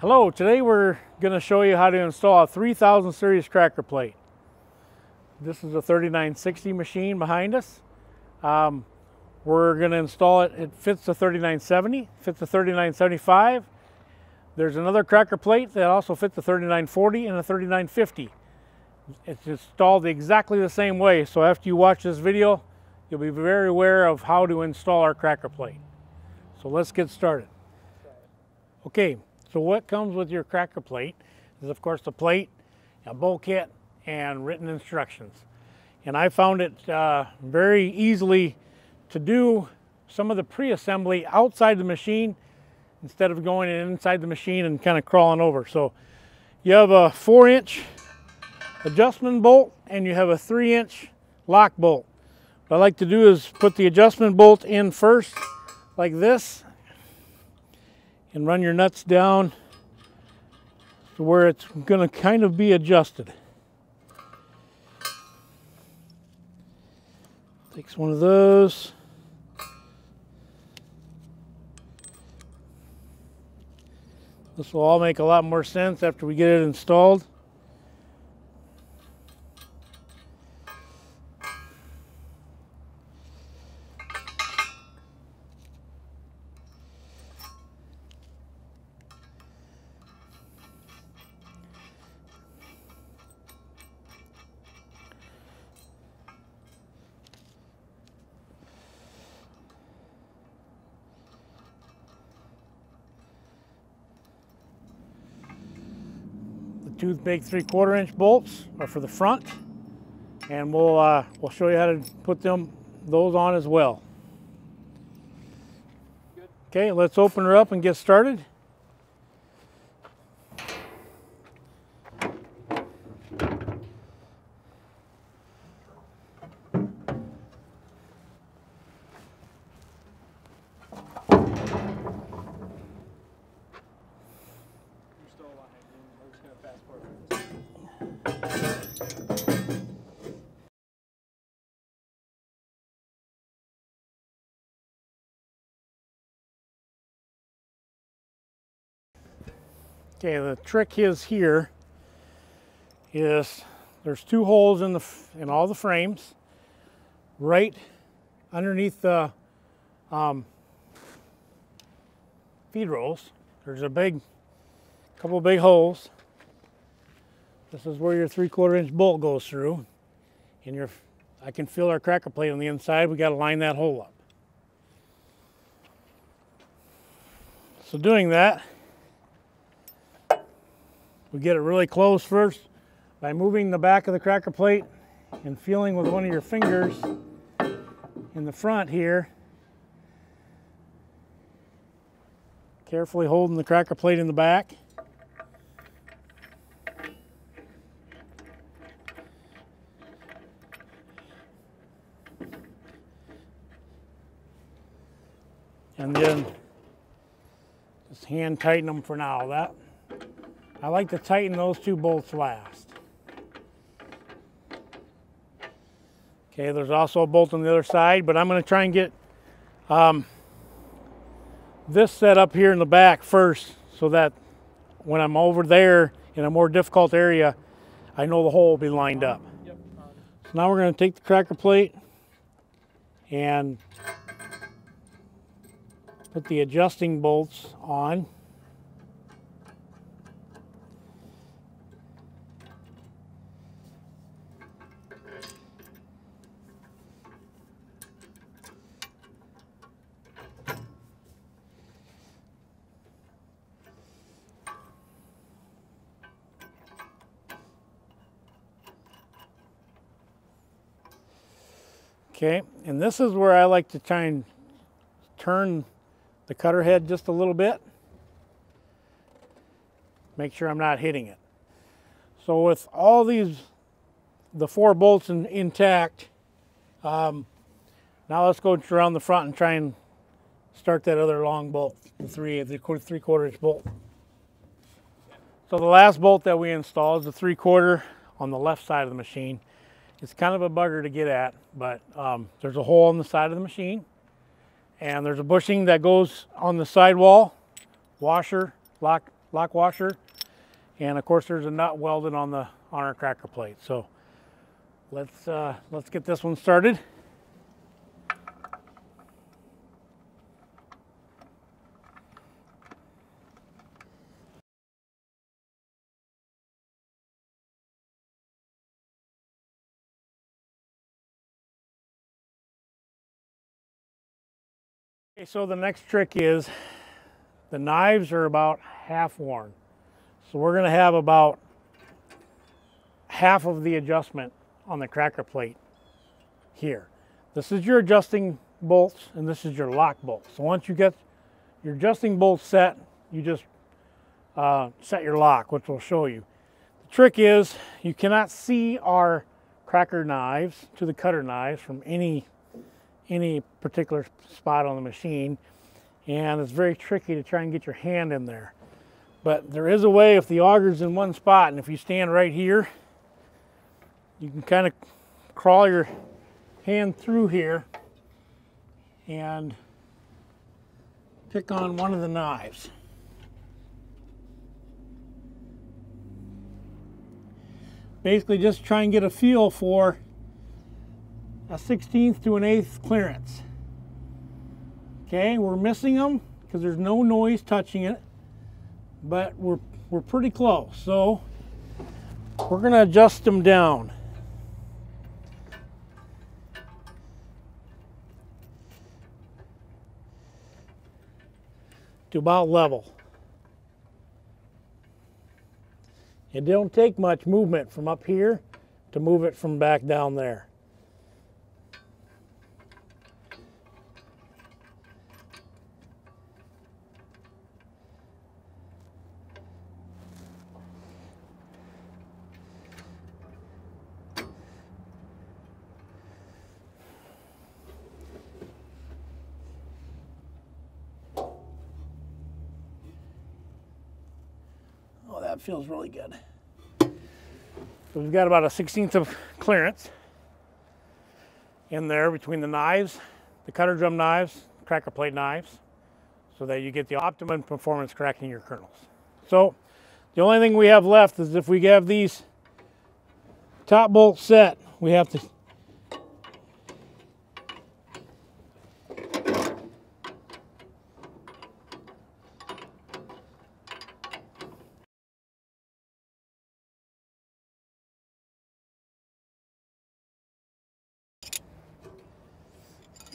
Hello, today we're going to show you how to install a 3000 series cracker plate. This is a 3960 machine behind us. Um, we're going to install it, it fits the 3970, fits the 3975. There's another cracker plate that also fits the 3940 and the 3950. It's installed exactly the same way, so after you watch this video, you'll be very aware of how to install our cracker plate. So let's get started. Okay, so what comes with your cracker plate is of course the plate, a bolt kit, and written instructions. And I found it uh, very easily to do some of the pre-assembly outside the machine instead of going inside the machine and kind of crawling over. So you have a four inch adjustment bolt and you have a three inch lock bolt. What I like to do is put the adjustment bolt in first like this and run your nuts down to where it's going to kind of be adjusted. Takes one of those. This will all make a lot more sense after we get it installed. Two big three quarter inch bolts are for the front and we'll uh, we'll show you how to put them those on as well. Okay, let's open her up and get started. Okay, the trick is here is there's two holes in the in all the frames right underneath the um, feed rolls. There's a big couple big holes. This is where your three quarter inch bolt goes through and your I can feel our cracker plate on the inside. We got to line that hole up. So doing that, we get it really close first by moving the back of the cracker plate and feeling with one of your fingers in the front here. Carefully holding the cracker plate in the back. And then just hand tighten them for now. That I like to tighten those two bolts last. Okay, there's also a bolt on the other side, but I'm going to try and get um, this set up here in the back first so that when I'm over there in a more difficult area, I know the hole will be lined up. So now we're going to take the cracker plate and put the adjusting bolts on. Okay, and this is where I like to try and turn the cutter head just a little bit. Make sure I'm not hitting it. So with all these, the four bolts in, intact, um, now let's go around the front and try and start that other long bolt, the three, the three quarter inch bolt. So the last bolt that we installed is the three quarter on the left side of the machine. It's kind of a bugger to get at, but um, there's a hole on the side of the machine and there's a bushing that goes on the sidewall, washer, lock, lock washer. And of course there's a nut welded on the on our cracker plate. So let's uh, let's get this one started. Okay, so the next trick is the knives are about half worn. So we're gonna have about half of the adjustment on the cracker plate here. This is your adjusting bolts and this is your lock bolts. So once you get your adjusting bolts set, you just uh, set your lock, which we'll show you. The trick is you cannot see our cracker knives to the cutter knives from any any particular spot on the machine and it's very tricky to try and get your hand in there. But there is a way if the auger's in one spot and if you stand right here, you can kind of crawl your hand through here and pick on one of the knives. Basically just try and get a feel for a 16th to an eighth clearance. Okay, we're missing them because there's no noise touching it, but we're, we're pretty close. So we're gonna adjust them down. to about level. It don't take much movement from up here to move it from back down there. That feels really good. So we've got about a 16th of clearance in there between the knives, the cutter drum knives, cracker plate knives, so that you get the optimum performance cracking your kernels. So the only thing we have left is if we have these top bolts set, we have to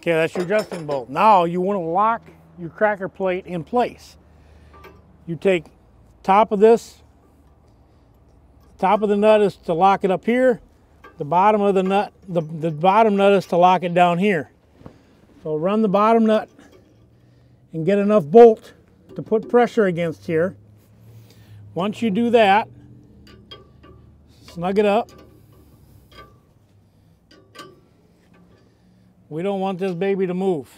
Okay, that's your adjusting bolt. Now you want to lock your cracker plate in place. You take top of this, top of the nut is to lock it up here. The bottom of the nut, the, the bottom nut is to lock it down here. So run the bottom nut and get enough bolt to put pressure against here. Once you do that, snug it up. We don't want this baby to move.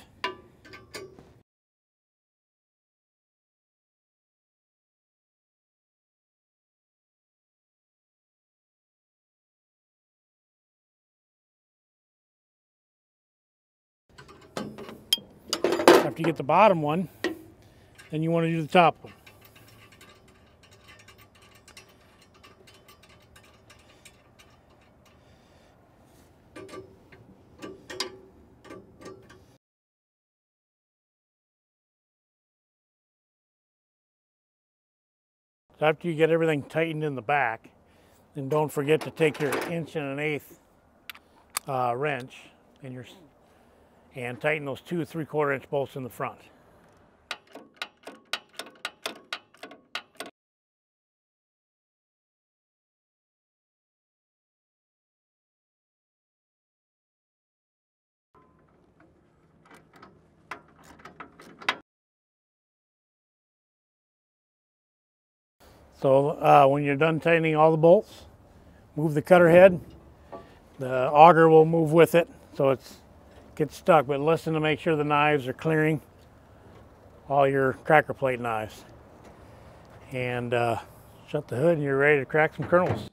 After you get the bottom one, then you want to do the top one. So after you get everything tightened in the back, then don't forget to take your inch and an eighth uh, wrench and your and tighten those two three quarter inch bolts in the front. So uh, when you're done tightening all the bolts, move the cutter head. The auger will move with it so it gets stuck, but listen to make sure the knives are clearing all your cracker plate knives. And uh, shut the hood and you're ready to crack some kernels.